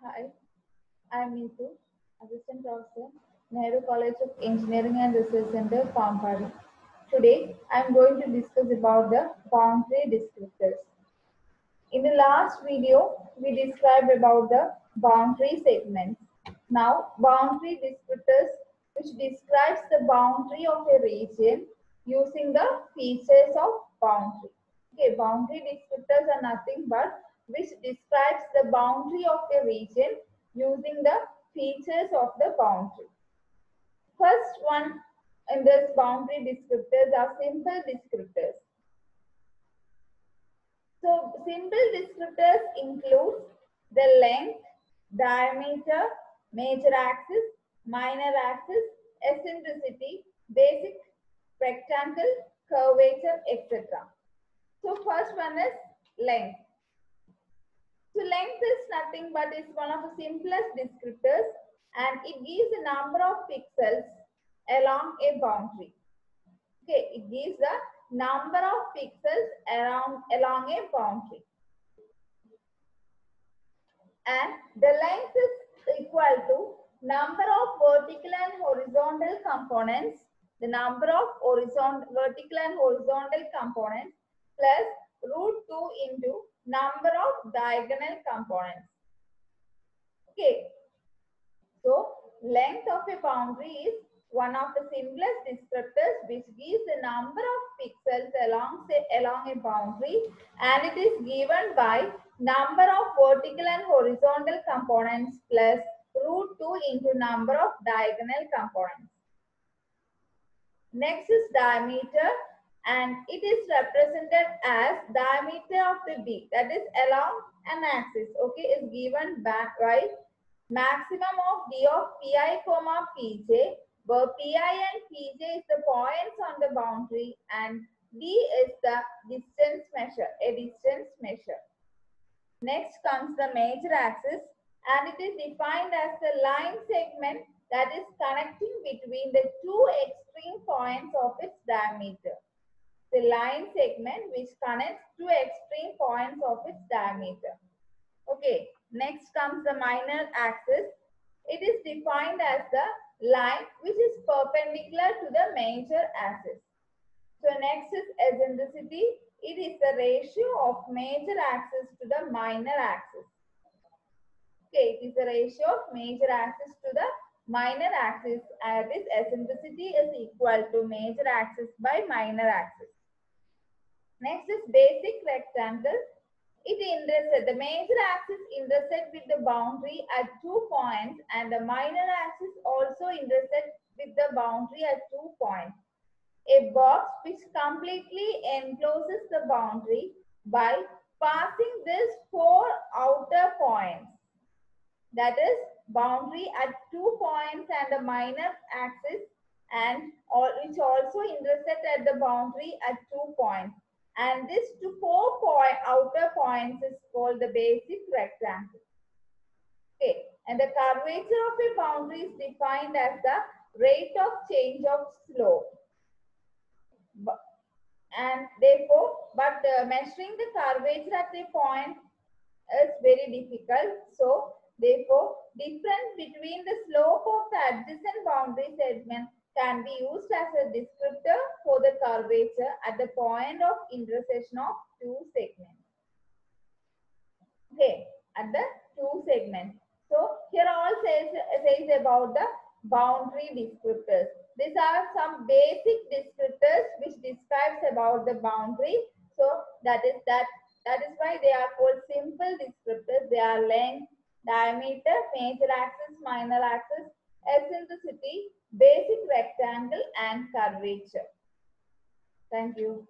Hi, I'm Neethu, Assistant Professor, Nehru College of Engineering and Research Center, Pampady. Today, I'm going to discuss about the boundary descriptors. In the last video, we described about the boundary segments. Now, boundary descriptors, which describes the boundary of a region using the features of boundary. Okay, boundary descriptors are nothing but which describes the boundary of a region using the features of the boundary. First one in this boundary descriptors are simple descriptors. So simple descriptors include the length, diameter, major axis, minor axis, eccentricity, basic, rectangle, curvature, etc. So first one is length. So length is nothing but it's one of the simplest descriptors and it gives the number of pixels along a boundary. Okay, it gives the number of pixels around along a boundary. And the length is equal to number of vertical and horizontal components, the number of horizontal, vertical and horizontal components plus root 2 into number of diagonal components. Okay. So, length of a boundary is one of the simplest descriptors which gives the number of pixels along, say, along a boundary and it is given by number of vertical and horizontal components plus root 2 into number of diagonal components. Next is diameter and it is represented as diameter of the beak that is along an axis okay is given back by maximum of d of pi comma pj where pi and pj is the points on the boundary and d is the distance measure a distance measure. Next comes the major axis and it is defined as the line segment that is connecting between the two extreme points of its diameter the line segment which connects two extreme points of its diameter. Okay, next comes the minor axis. It is defined as the line which is perpendicular to the major axis. So next is eccentricity. It is the ratio of major axis to the minor axis. Okay, it is the ratio of major axis to the minor axis. And this eccentricity is equal to major axis by minor axis. Next is basic rectangle. It intersects, the major axis intersect with the boundary at two points and the minor axis also intersect with the boundary at two points. A box which completely encloses the boundary by passing these four outer points. That is boundary at two points and the minor axis and all, which also intersect at the boundary at two points and this to four point outer points is called the basic rectangle. Okay, and the curvature of a boundary is defined as the rate of change of slope. And therefore, but uh, measuring the curvature at a point is very difficult. So, therefore, difference between the slope of the adjacent boundary segment can be used as a descriptor for the curvature at the point of intersection of two segments. Okay, at the two segments. So here all says, says about the boundary descriptors. These are some basic descriptors which describes about the boundary. So that is that that is why they are called simple descriptors. They are length, diameter, major axis, minor axis, eccentricity, basic rectangle and curvature. Thank you.